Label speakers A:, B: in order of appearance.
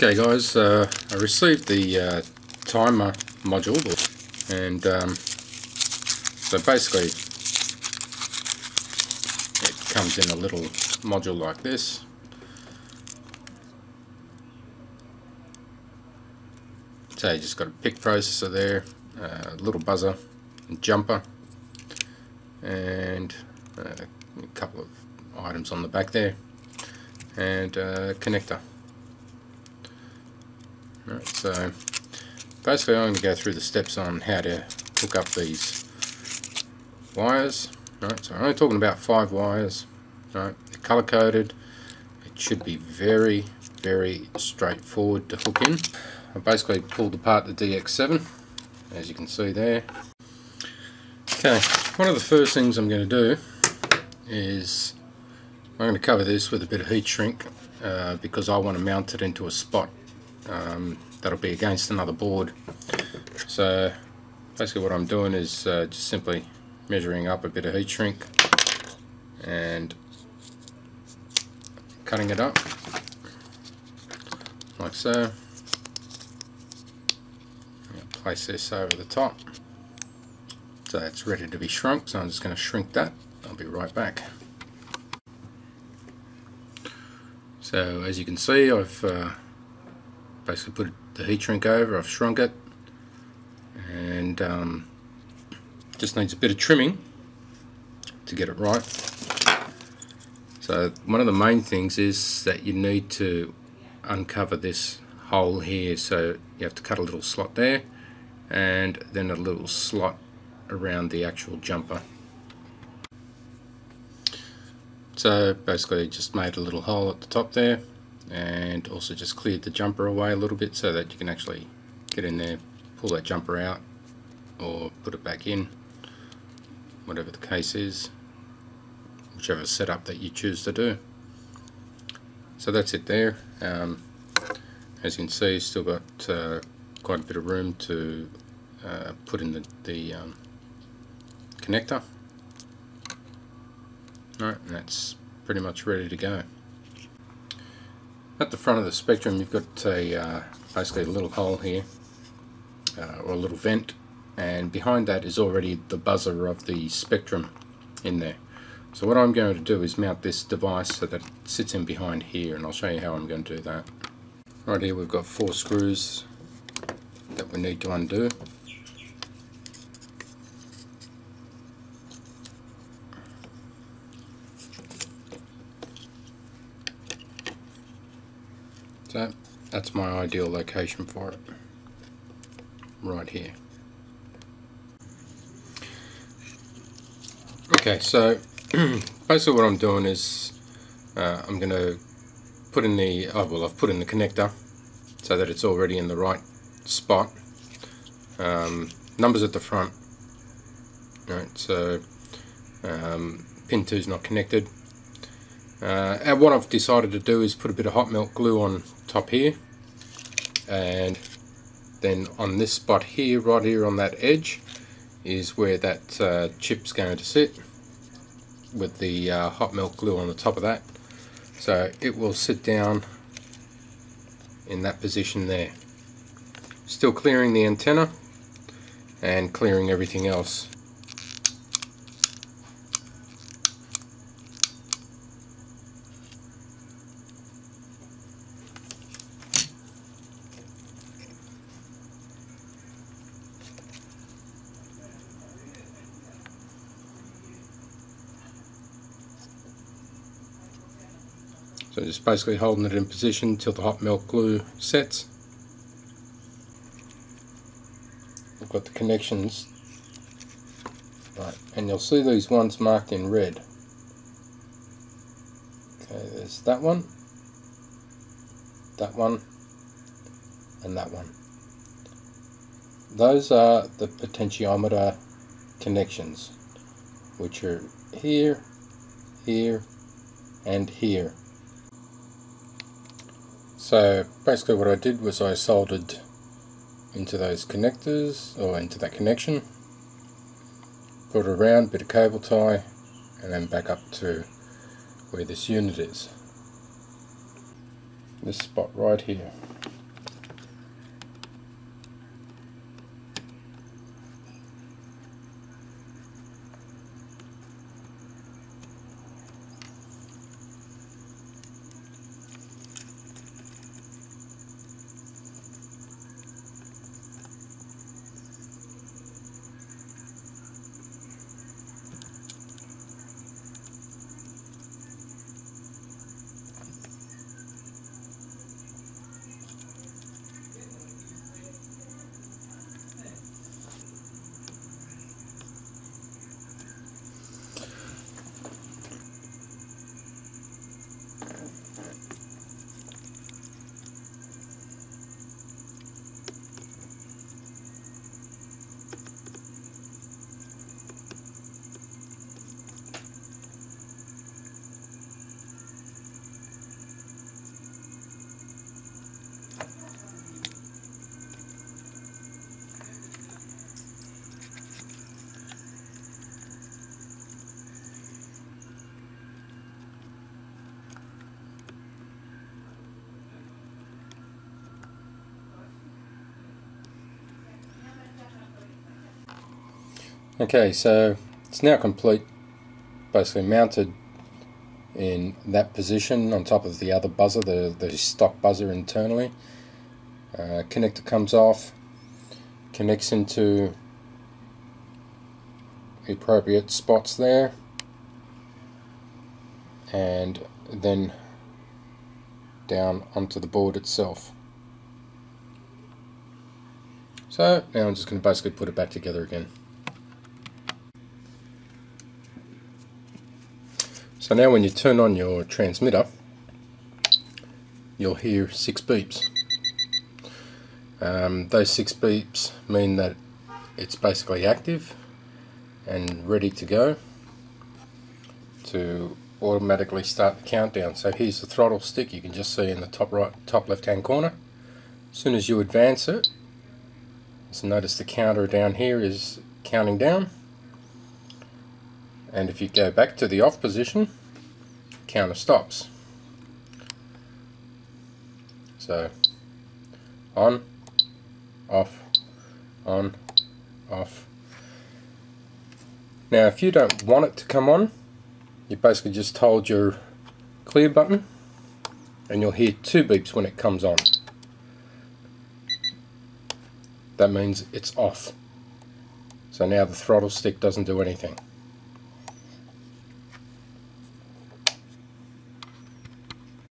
A: Okay guys, uh, I received the uh, timer module and um, so basically it comes in a little module like this. So you just got a PIC processor there, a little buzzer, and jumper and uh, a couple of items on the back there and a connector Right, so basically I'm going to go through the steps on how to hook up these wires. Right, so I'm only talking about five wires. Right, they're color coded. It should be very, very straightforward to hook in. I basically pulled apart the DX7, as you can see there. Okay, one of the first things I'm going to do is I'm going to cover this with a bit of heat shrink uh, because I want to mount it into a spot um, that'll be against another board. So basically what I'm doing is uh, just simply measuring up a bit of heat shrink and cutting it up like so. Place this over the top. So it's ready to be shrunk so I'm just going to shrink that. I'll be right back. So as you can see I've uh, basically put the heat shrink over, I've shrunk it and um, just needs a bit of trimming to get it right. So one of the main things is that you need to uncover this hole here so you have to cut a little slot there and then a little slot around the actual jumper. So basically just made a little hole at the top there and also just cleared the jumper away a little bit so that you can actually get in there pull that jumper out or put it back in whatever the case is whichever setup that you choose to do. So that's it there. Um, as you can see still got uh, quite a bit of room to uh, put in the, the um, connector. Alright and that's pretty much ready to go at the front of the Spektrum you've got a uh, basically a little hole here uh, or a little vent and behind that is already the buzzer of the Spektrum in there. So what I'm going to do is mount this device so that it sits in behind here and I'll show you how I'm going to do that. Right here we've got four screws that we need to undo. So that's my ideal location for it. Right here. Okay, so basically what I'm doing is uh, I'm going to put in the, oh well I've put in the connector so that it's already in the right spot. Um, numbers at the front. Right, so um, pin 2 is not connected. Uh, and what I've decided to do is put a bit of hot melt glue on top here. And then on this spot here right here on that edge is where that uh, chip's going to sit with the uh, hot melt glue on the top of that. So it will sit down in that position there. Still clearing the antenna and clearing everything else So just basically holding it in position till the hot melt glue sets. We've got the connections. Right, and you'll see these ones marked in red. Okay, there's that one, that one, and that one. Those are the potentiometer connections, which are here, here, and here. So basically what I did was I soldered into those connectors or into that connection put it around, bit of cable tie and then back up to where this unit is. This spot right here Okay, so it's now complete, basically mounted in that position on top of the other buzzer, the, the stock buzzer internally. Uh, connector comes off, connects into the appropriate spots there, and then down onto the board itself. So now I'm just going to basically put it back together again. So now when you turn on your transmitter, you'll hear six beeps. Um, those six beeps mean that it's basically active and ready to go to automatically start the countdown. So here's the throttle stick you can just see in the top right, top left hand corner. As soon as you advance it, so notice the counter down here is counting down and if you go back to the off position counter stops. So on off on off. Now if you don't want it to come on you basically just hold your clear button and you'll hear two beeps when it comes on. That means it's off. So now the throttle stick doesn't do anything